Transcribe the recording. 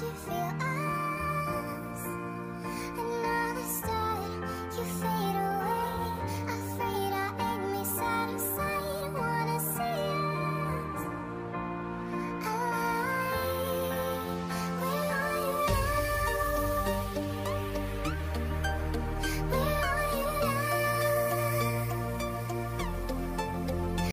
she feels